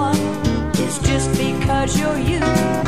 It's is just because you're you.